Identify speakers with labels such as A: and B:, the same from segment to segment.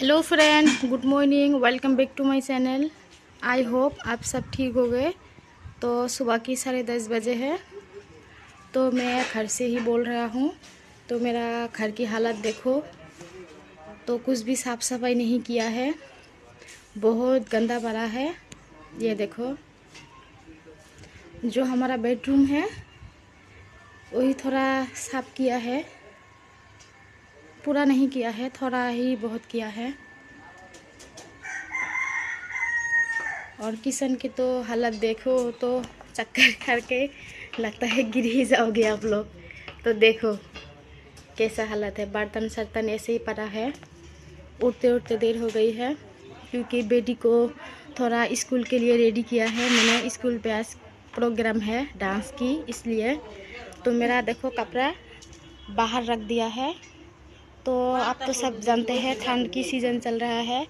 A: Hello friend good morning welcome back to my channel I hope आप सब ठीक हो गए। तो सुबह की साढ़े दस बजे है। तो मैं घर से ही बोल रहा हूँ। तो मेरा घर की हालत देखो। तो कुछ भी साफ़ सफ़ाई नहीं किया है। बहुत गंदा पड़ा है। ये देखो। जो हमारा बेडरूम है, वही थोड़ा साफ़ किया है। पूरा नहीं किया है, थोड़ा ही बहुत किया है। और किचन की तो हालत देखो तो चक्कर करके लगता है गिर ही जाओगे आप लोग। तो देखो कैसा हालत है। बर्तन सर्तन ऐसे ही पड़ा है। उठते उठते देर हो गई है, क्योंकि बेटी को थोड़ा स्कूल के लिए रेडी किया है। मैंने स्कूल पे आज प्रोग्राम है डांस की, इसलिए तो मेरा देखो कपड़ा बाहर रख दिया है। तो आप तो सब जानते हैं ठंड की सीज़न चल रहा है।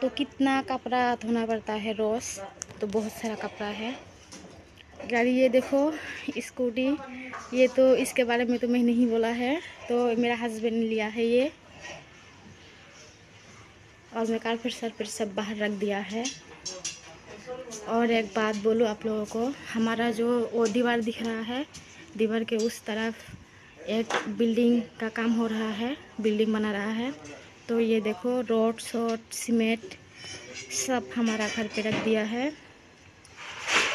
A: तो कितना कपड़ा धोना पड़ता है रोज़? तो बहुत सारा कपड़ा है। गाड़ी ये देखो स्कूटी ये तो इसके बारे में तो मैं नहीं बोला है। तो मेरा हस्बैंड ने लिया है ये। और मैं कारपेट सरपेट सब बाहर रख दिया है। और एक बात बोलूँ आप लोगों को हमारा जो वो दीवार दिख रहा है दीवार के उस तरफ़ एक बिल्डिंग का काम हो रहा है, बिल्डिंग बना रहा है। तो ये देखो, रोड शोड सीमेंट सब हमारा घर पे रख दिया है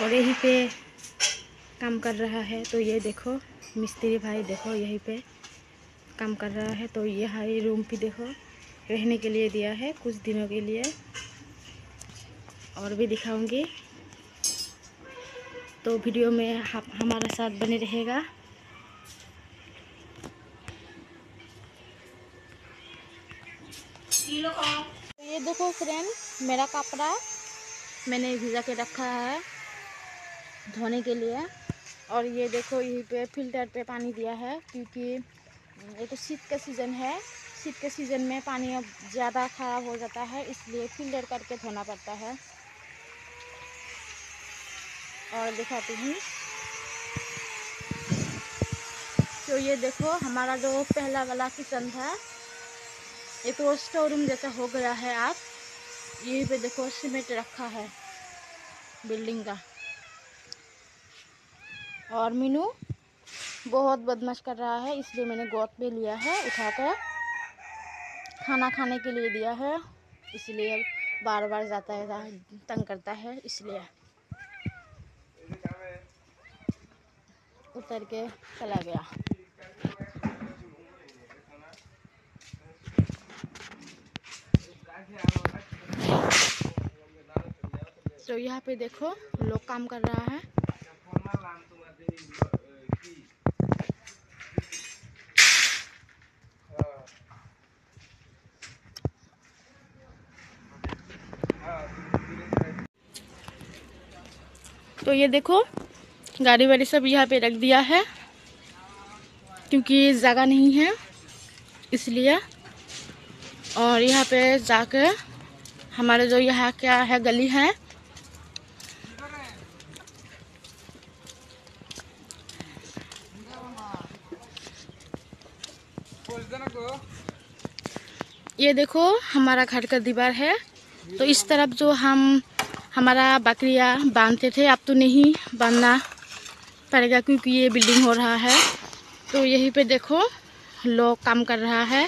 A: और यहीं पे काम कर रहा है। तो ये देखो, मिस्त्री भाई देखो, यहीं पे काम कर रहा है। तो ये हाई रूम भी देखो, रहने के लिए दिया है, कुछ दिनों के लिए। और भी दिखाऊँगी। तो वीडियो में हमारा साथ बने रहेगा। ये देखो फ्रेंड, मेरा कपड़ा मैंने भिजा के रखा है धोने के लिए। और ये देखो, यहीं पे फ़िल्टर पे पानी दिया है, क्योंकि ये तो शीत का सीज़न है। शीत के सीज़न में पानी अब ज़्यादा ख़राब हो जाता है, इसलिए फ़िल्टर करके धोना पड़ता है। और दिखाती हूँ। तो ये देखो, हमारा जो पहला वाला किचन था एक तो स्टोर रूम जैसा हो गया है आप। यहीं पे देखो सीमेंट रखा है बिल्डिंग का। और मीनू, बहुत बदमाश कर रहा है, इसलिए मैंने गोद पे लिया है उठा कर खाना खाने के लिए दिया है। इसलिए बार बार जाता है, तंग करता है, इसलिए। उतर के चला गया। तो यहाँ पे देखो, लोग काम कर रहा है। तो ये देखो, गाड़ी वाड़ी सब यहाँ पे रख दिया है, क्योंकि जगह नहीं है, इसलिए और यहाँ पे जाकर हमारे जो यहाँ क्या है, गली है। ये देखो, हमारा घर का दीवार है। तो इस तरफ़ जो हम, हमारा बकरिया बांधते थे, अब तो नहीं बांधना पड़ेगा क्योंकि ये बिल्डिंग हो रहा है। तो यहीं पे देखो, लोग काम कर रहा है।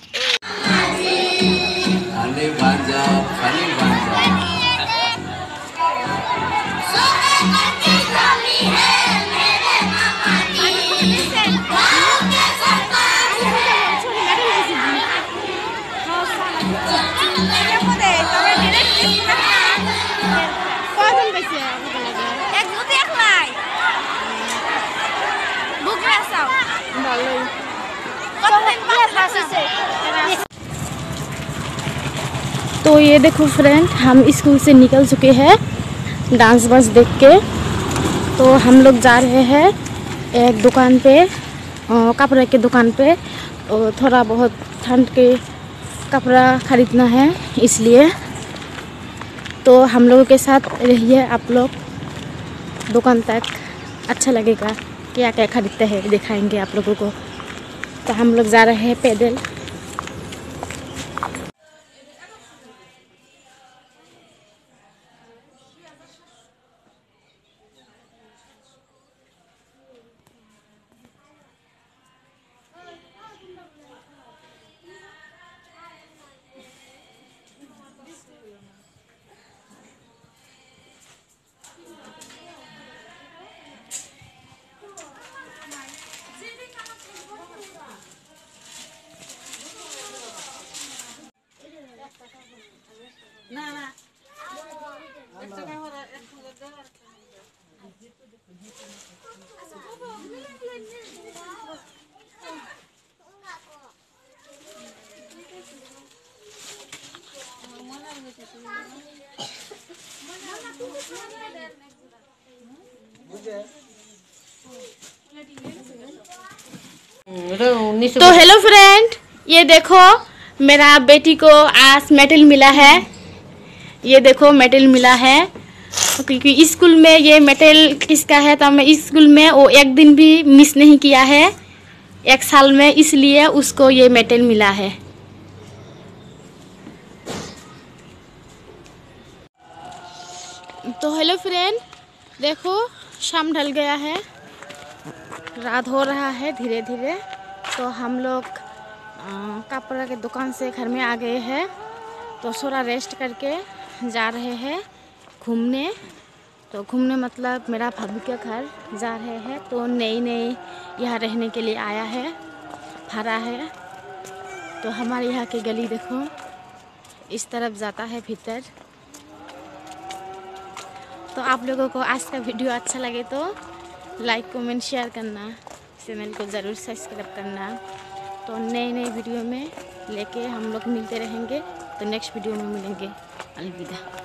A: Bukan asam. Malu.
B: Kau tak pernah asam
A: sih. तो ये देखो फ्रेंड हम स्कूल से निकल चुके हैं डांस बस देख के। तो हम लोग जा रहे हैं एक दुकान पे कपड़े के दुकान पे। और थोड़ा बहुत ठंड के कपड़ा खरीदना है, इसलिए। तो हम लोगों के साथ रहिए आप लोग। दुकान तक अच्छा लगेगा क्या क्या खरीदते हैं, दिखाएँगे आप लोगों को। तो हम लोग जा रहे हैं पैदल। तो हेलो फ्रेंड ये देखो, मेरा बेटी को आज मेडल मिला है। ये देखो मेडल मिला है। क्योंकि स्कूल में ये मेडल किसका है तो मैं स्कूल में वो एक दिन भी मिस नहीं किया है। एक साल में इसलिए उसको ये मेडल मिला है। तो हेलो फ्रेंड देखो, शाम ढल गया है। रात हो रहा है धीरे धीरे तो हम लोग कपड़ा के दुकान से घर में आ गए हैं। तो थोड़ा रेस्ट करके जा रहे हैं घूमने। तो घूमने मतलब मेरा भाभी के घर जा रहे हैं। तो नई नई यहाँ रहने के लिए आया है भरा है। तो हमारे यहाँ की गली देखो, इस तरफ़ जाता है भीतर। तो आप लोगों को आज का वीडियो अच्छा लगे तो लाइक कमेंट शेयर करना। चैनल को ज़रूर सब्सक्राइब करना। तो नए नए वीडियो में लेके हम लोग मिलते रहेंगे। तो नेक्स्ट वीडियो में मिलेंगे। अलविदा।